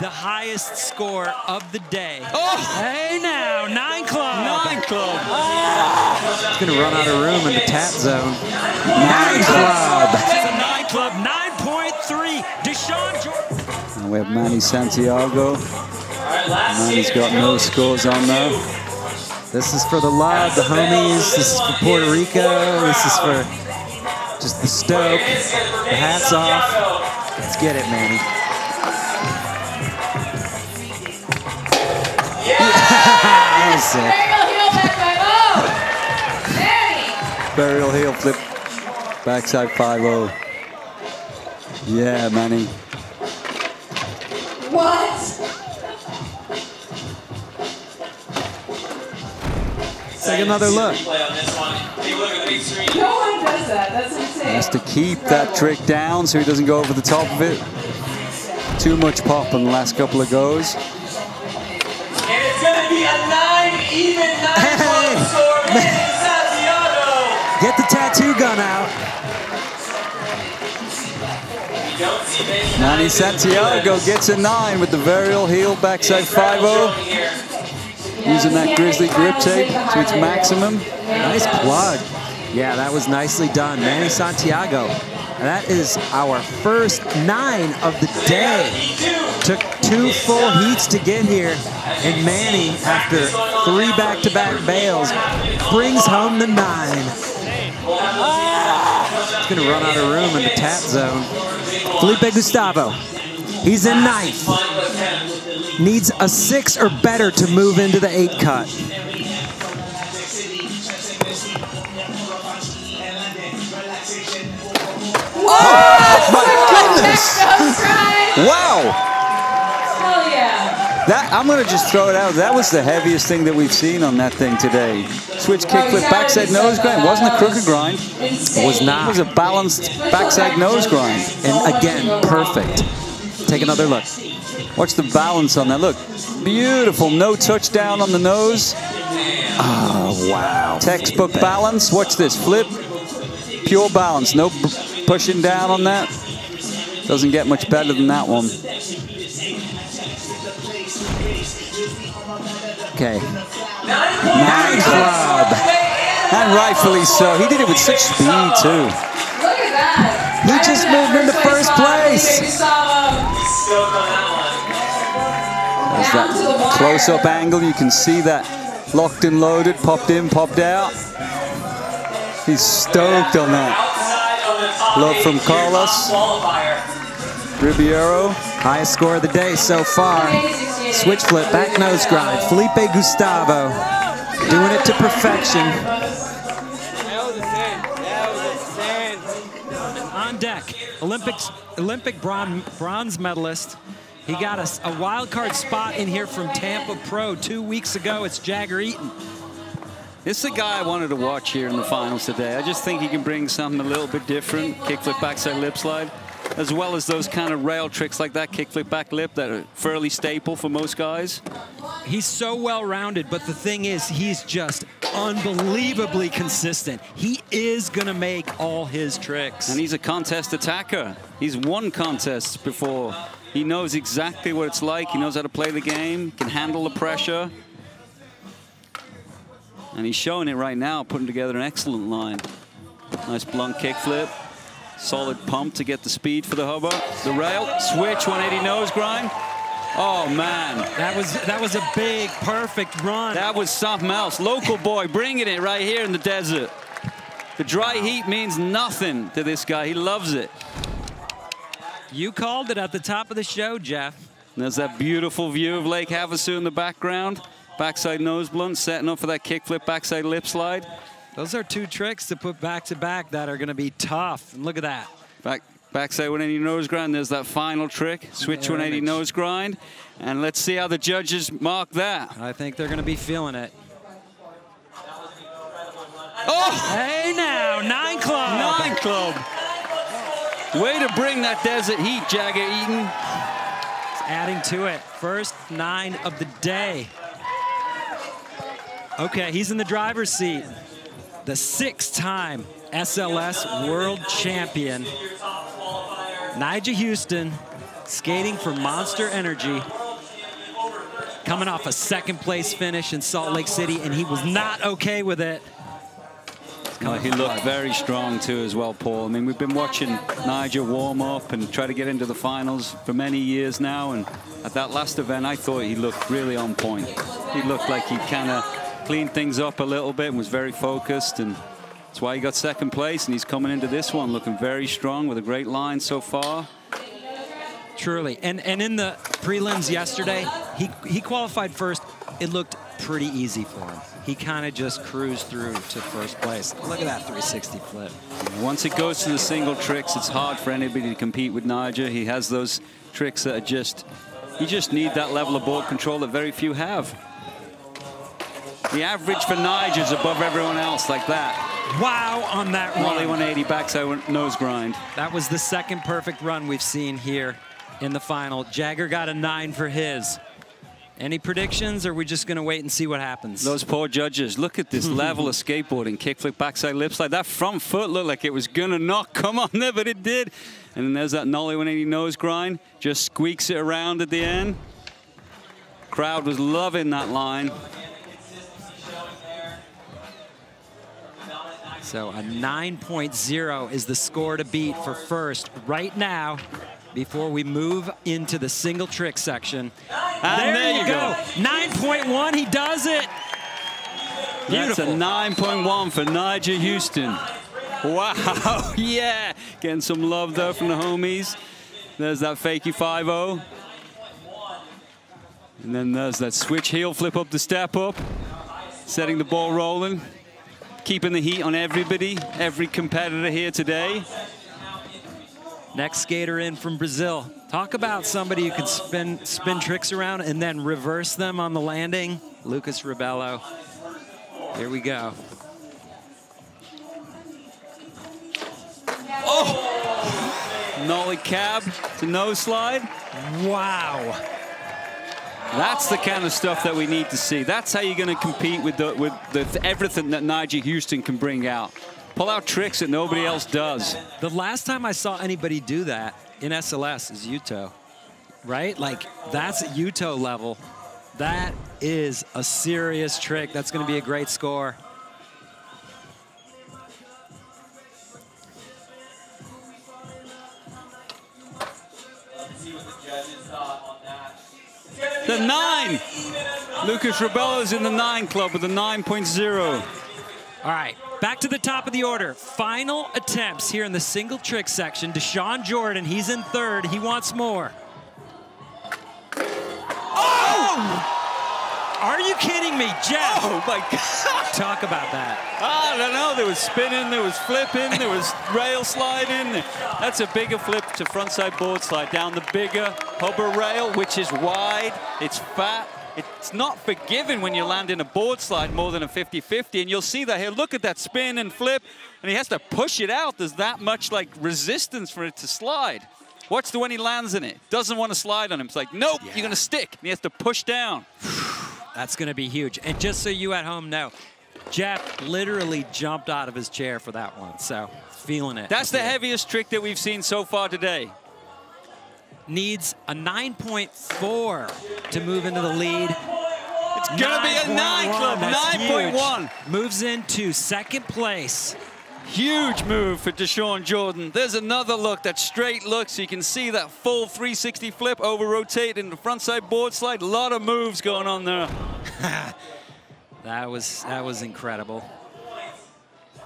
the highest score of the day. Oh! Hey now, nine club. Nine club. He's going to run out of room in the tat zone. Nine club. It's a nine club, 9.3. Dashawn Jordan. And we have Manny Santiago. Manny's got no scores on there. This is for the love, the homies. This is for Puerto Rico. This is for just the stoke. The hats off. Let's get it, Manny. That was sick. Varial heel flip. Backside 5-0. Yeah, Manny. What? Take another look. No one does that. That's insane. Has to keep that trick down so he doesn't go over the top of it. Too much pop in the last couple of goes. Even nine Hey! score. Manny Santiago. Get the tattoo gun out. You don't see many Manny Santiago gets a nine with the varial heel backside 5-0. Using that Grizzly grip tape to its maximum. Nice plug. Yeah, that was nicely done. Manny Santiago. That is our first nine of the day. Took two full heats to get here. And Manny, after three back-to-back bails, brings home the nine. He's going to run out of room in the tat zone. Felipe Gustavo. He's in ninth. Needs a six or better to move into the eight cut. Oh, my oh, Goodness! Wow! That I'm gonna just throw it out. That was the heaviest thing that we've seen on that thing today. Switch kickflip, oh, backside nose grind. Wasn't a crooked grind. Insane. Was not. It was a balanced backside nose grind. And again, perfect. Take another look. Watch the balance on that. Look, beautiful. No touchdown on the nose. Oh, wow. Textbook balance. Watch this. Flip. Pure balance. No pushing down on that. Doesn't get much better than that one. Okay. Nine club. And rightfully so. He did it with such speed too. Look at that. He just moved into first place. Stoked on that one. There's that close-up angle. You can see that locked and loaded, popped in, popped out. He's stoked on that. Outside of the top Love from Carlos. Top Ribeiro. Highest score of the day so far. Switch flip, back nose grind. Felipe Gustavo doing it to perfection. On deck, Olympics, Olympic bron- bronze medalist. He got us a, wild card spot in here from Tampa Pro two weeks ago. It's Jagger Eaton. This is the guy I wanted to watch here in the finals today. I just think he can bring something a little bit different. Kickflip backside lip slide, as well as those kind of rail tricks like that kickflip back lip that are fairly staple for most guys. He's so well rounded, but the thing is, he's just unbelievably consistent. He is going to make all his tricks. And he's a contest attacker. He's won contests before. He knows exactly what it's like. He knows how to play the game, can handle the pressure. And he's showing it right now, putting together an excellent line. Nice blunt kickflip. Solid pump to get the speed for the hover. The rail, switch, 180 nose grind. Oh, man. That was that was a big, perfect run. That was something else. Local boy bringing it right here in the desert. The dry heat means nothing to this guy. He loves it. you called it at the top of the show, Jeff. And there's that beautiful view of Lake Havasu in the background. Backside nose blunt, setting up for that kickflip backside lip slide. Those are two tricks to put back to back that are going to be tough. And look at that. Back, backside 180 nose grind. There's that final trick. Switch Mirror 180 image. nose grind. And let's see how the judges mark that. I think they're going to be feeling it. Oh! Hey now, nine club. Nine club. Way to bring that desert heat, Jagger Eaton. Adding to it. First nine of the day. Okay, he's in the driver's seat. The six-time SLS world champion, Nyjah Huston, skating for Monster Energy. Coming off a second place finish in Salt Lake City, and he was not okay with it. No, he looked very strong too as well, Paul. I mean, we've been watching Nyjah warm up and try to get into the finals for many years now. And at that last event, I thought he looked really on point. He looked like he kind of cleaned things up a little bit and was very focused. And that's why he got second place. And he's coming into this one looking very strong with a great line so far. Truly. And and in the prelims yesterday, he he qualified first. It looked pretty easy for him. He kind of just cruised through to first place. Look at that 360 flip. Once it goes to the single tricks, it's hard for anybody to compete with Nyjah. He has those tricks that are just, you just need that level of board control that very few have. The average for is above everyone else like that. Wow on that run. Nollie 180 backside nose grind. That was the second perfect run we've seen here in the final. Jagger got a nine for his. Any predictions, or are we just going to wait and see what happens? Those poor judges. Look at this level of skateboarding. Kickflip, backside lip slide. That front foot looked like it was going to not come on there, but it did. And then there's that Nollie 180 nose grind. Just squeaks it around at the end. Crowd was loving that line. So a 9.0 is the score to beat for first right now before we move into the single trick section. And there, there you go. go. 9.1, he does it. That's a 9.1 for Nyjah Huston. Wow, yeah. Getting some love there from the homies. There's that fakey 5-0. And then there's that switch heel flip up the step up. Setting the ball rolling. Keeping the heat on everybody, every competitor here today. Next skater in from Brazil. Talk about somebody who can spin spin tricks around and then reverse them on the landing. Lucas Rabelo. Here we go. Oh! Nollie cab to nose slide. Wow. That's the kind of stuff that we need to see. That's how you're going to compete with the, with the, everything that Nyjah Huston can bring out. Pull out tricks that nobody else does. The last time I saw anybody do that in SLS is Yuto, right? Like, that's Yuto level. That is a serious trick. That's going to be a great score. Let's See what the judges thought on that. The nine. Lucas Rabelo's in the nine club with a 9.0. All right, back to the top of the order. Final attempts here in the single trick section. Dashawn Jordan, he's in third. He wants more. Are you kidding me, Jeff? Oh my God. Talk about that. I don't know. There was spinning, there was flipping, there was rail sliding. That's a bigger flip to frontside board slide down the bigger hubba rail, which is wide, it's fat. It's not forgiving when you land in a board slide more than a 50-50, and you'll see that here. Look at that spin and flip, and he has to push it out. There's that much like resistance for it to slide. Watch the when he lands in it. Doesn't want to slide on him. It's like, nope, you're going to stick. And he has to push down. That's going to be huge. And just so you at home know, Jeff literally jumped out of his chair for that one. So feeling it. That's the heaviest trick that we've seen so far today. Needs a 9.4 to move into the lead. It's going to be a 9 club, 9.1. Moves into second place. Huge move for Dashawn Jordan. There's another look, that straight look, so you can see that full 360 flip, over rotate in the frontside board slide. A lot of moves going on there. That was that was incredible.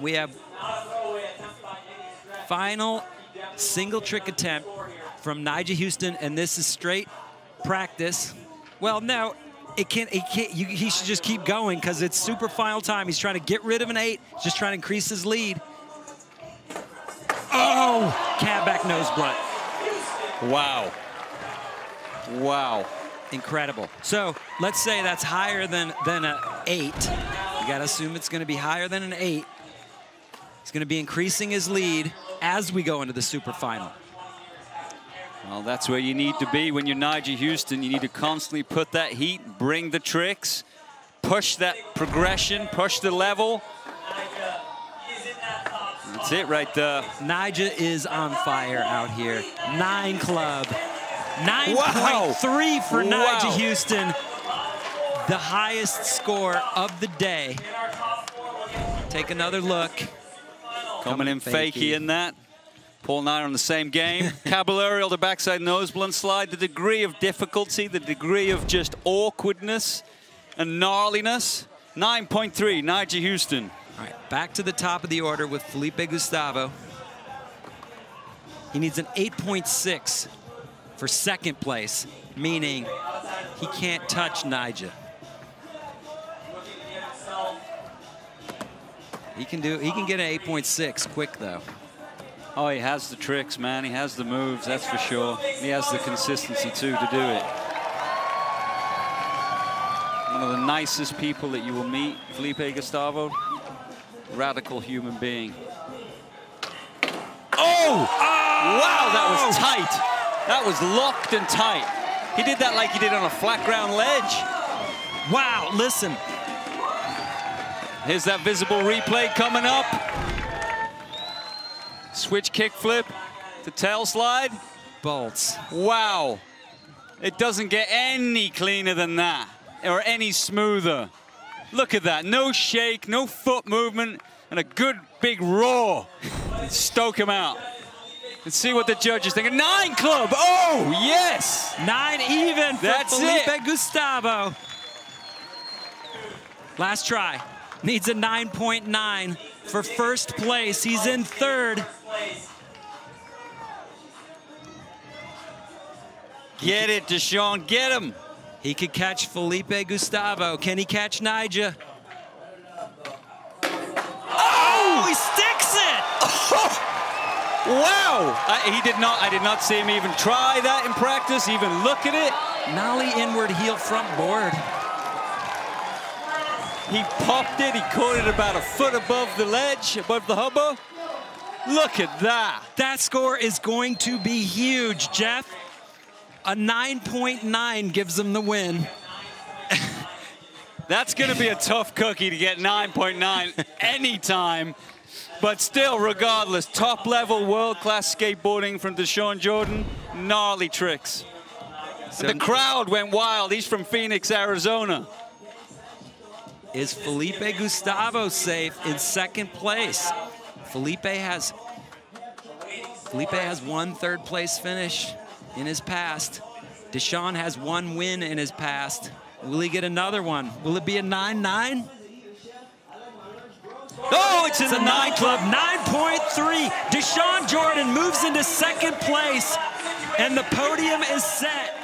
We have final single trick attempt from Nyjah Huston, and this is straight practice. Well, no, it can't. It can't you, he should just keep going because it's super final time. He's trying to get rid of an eight, just trying to increase his lead. Oh, cab back nose blunt. Wow. Wow. Incredible. So let's say that's higher than than an eight. You got to assume it's going to be higher than an eight. He's going to be increasing his lead as we go into the super final. Well, that's where you need to be when you're Nyjah Huston. You need to constantly put that heat, bring the tricks, push that progression, push the level. That's it right there. Nyjah is on fire out here. Nine club. 9.3 for Wow. Nyjah Huston. The highest score of the day. Take another look. Coming in fakey in that. Paul Knight on the same game. Caballero on the backside nose blunt slide. The degree of difficulty, the degree of just awkwardness and gnarliness. 9.3, Nyjah Huston. All right, back to the top of the order with Felipe Gustavo. He needs an 8.6 for second place, meaning he can't touch Nyjah. He can do. He can get an 8.6 quick though. Oh, he has the tricks, man. He has the moves, that's for sure. He has the consistency, too, to do it. One of the nicest people that you will meet, Felipe Gustavo. Radical human being. Oh! Wow, that was oh! tight. That was locked and tight. He did that like he did on a flat ground ledge. Wow, listen. Here's that visible replay coming up. Switch kick flip to tail slide. Bolts. Wow. It doesn't get any cleaner than that or any smoother. Look at that. No shake, no foot movement, and a good big roar. Stoke him out. Let's see what the judges think. A nine club. Oh, yes. Nine even for That's Felipe it. Gustavo. Last try. Needs a 9.9 for first place. He's in third. Get it, Dashawn. Get him. He could catch Felipe Gustavo. Can he catch Nyjah? Oh, he sticks it! Wow. I, he did not. I did not see him even try that in practice, even look at it. Nollie inward heel front board. He popped it. He caught it about a foot above the ledge, above the hubba. Look at that. That score is going to be huge, Jeff. A 9.9 gives him the win. That's going to be a tough cookie to get 9.9 anytime. But still, regardless, top level world class skateboarding from Dashawn Jordan. Gnarly tricks. The crowd went wild. He's from Phoenix, Arizona. Is Felipe Gustavo safe in second place? Felipe has Felipe has one third place finish in his past. Dashawn has one win in his past. Will he get another one? Will it be a 9-9? Oh, it's in a the nine club. 9.3. Dashawn Jordan moves into second place, and the podium is set.